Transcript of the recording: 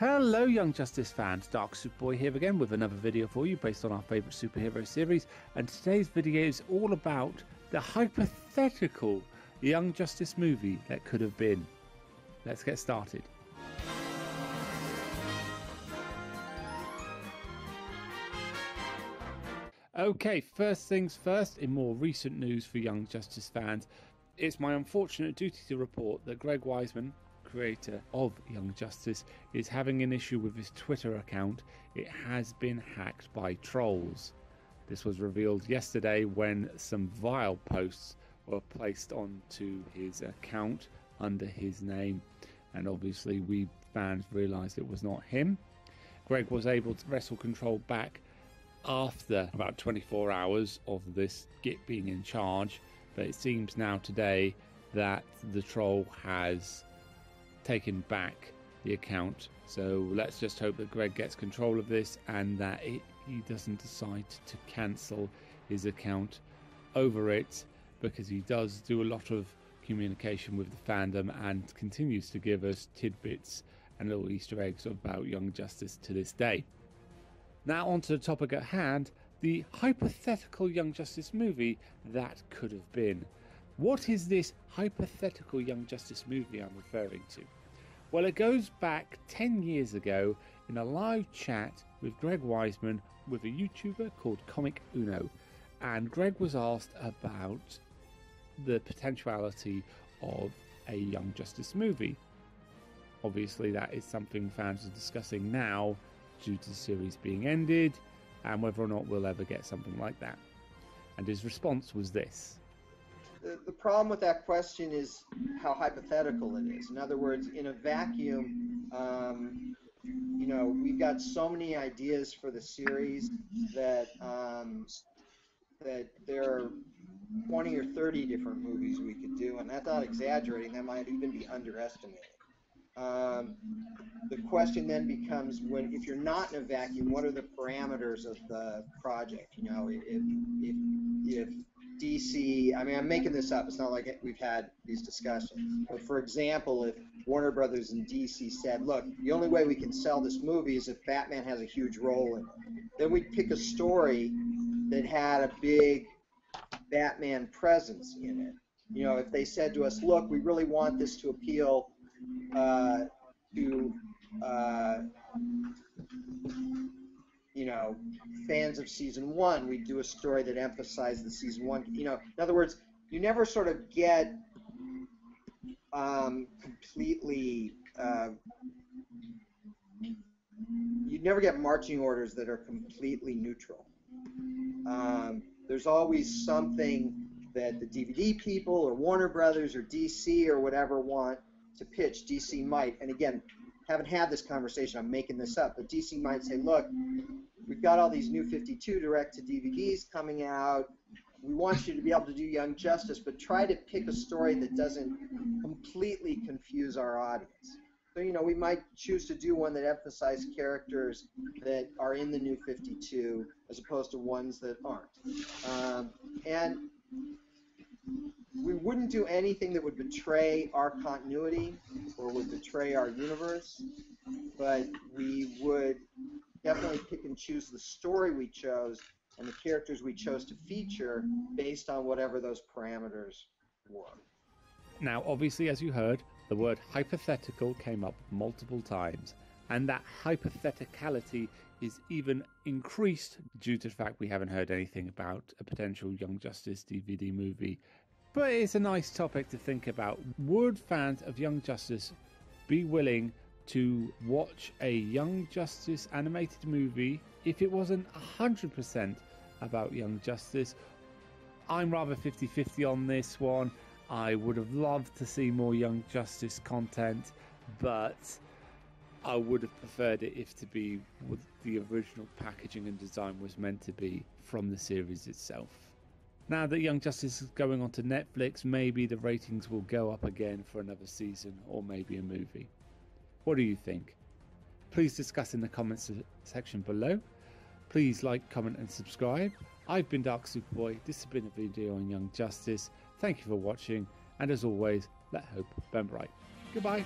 Hello, Young Justice fans. Dark Superboy here again with another video for you based on our favourite superhero series. And today's video is all about the hypothetical Young Justice movie that could have been. Let's get started. Okay, first things first, in more recent news for Young Justice fans, it's my unfortunate duty to report that Greg Weisman, creator of Young Justice, is having an issue with his Twitter account. It has been hacked by trolls. This was revealed yesterday when some vile posts were placed onto his account under his name, and obviously, we fans realized it was not him. Greg was able to wrestle control back after about 24 hours of this Git being in charge, but it seems now today that the troll has taken back the account. So let's just hope that Greg gets control of this and that it, he doesn't decide to cancel his account over it because he does do a lot of communication with the fandom and continues to give us tidbits and little Easter eggs about Young Justice to this day. Now, on to the topic at hand the hypothetical Young Justice movie that could have been. What is this hypothetical Young Justice movie I'm referring to? Well, it goes back 10 years ago in a live chat with Greg Weisman with a YouTuber called Comic Uno. And Greg was asked about the potentiality of a Young Justice movie. Obviously, that is something fans are discussing now due to the series being ended and whether or not we'll ever get something like that. And his response was this. The, the problem with that question is how hypothetical it is. In other words, in a vacuum, um, you know, we've got so many ideas for the series that um, that there are 20 or 30 different movies we could do, and that's not exaggerating. That might even be underestimating. Um, the question then becomes when if you're not in a vacuum, what are the parameters of the project? You know, if if if DC, I mean, I'm making this up. It's not like we've had these discussions. But for example, if Warner Brothers and DC said, "Look, the only way we can sell this movie is if Batman has a huge role in it," then we'd pick a story that had a big Batman presence in it. You know, if they said to us, "Look, we really want this to appeal." uh, to uh, know fans of season one. We do a story that emphasized the season one. You know, in other words, you never sort of get um, completely. Uh, you never get marching orders that are completely neutral. Um, there's always something that the DVD people or Warner Brothers or DC or whatever want to pitch, DC might, and again, haven't had this conversation, I'm making this up, but DC might say, look, we've got all these new 52 direct to DVDs coming out. We want you to be able to do Young Justice, but try to pick a story that doesn't completely confuse our audience. So, you know, we might choose to do one that emphasizes characters that are in the new 52 as opposed to ones that aren't. Um, and we wouldn't do anything that would betray our continuity or would betray our universe, but we would definitely choose the story we chose and the characters we chose to feature based on whatever those parameters were. Now, obviously, as you heard, the word hypothetical came up multiple times, and that hypotheticality is even increased due to the fact we haven't heard anything about a potential Young Justice DVD movie but it's a nice topic to think about. Would fans of Young Justice be willing to watch a Young Justice animated movie if it wasn't 100% about Young Justice? I'm rather 50 50 on this one. I would have loved to see more Young Justice content, but I would have preferred it if to be what the original packaging and design was meant to be from the series itself. Now that Young Justice is going on to Netflix, maybe the ratings will go up again for another season or maybe a movie. What do you think? Please discuss in the comments section below. Please like, comment, and subscribe. I've been Dark Superboy. This has been a video on Young Justice. Thank you for watching, and as always, let hope burn bright. Goodbye.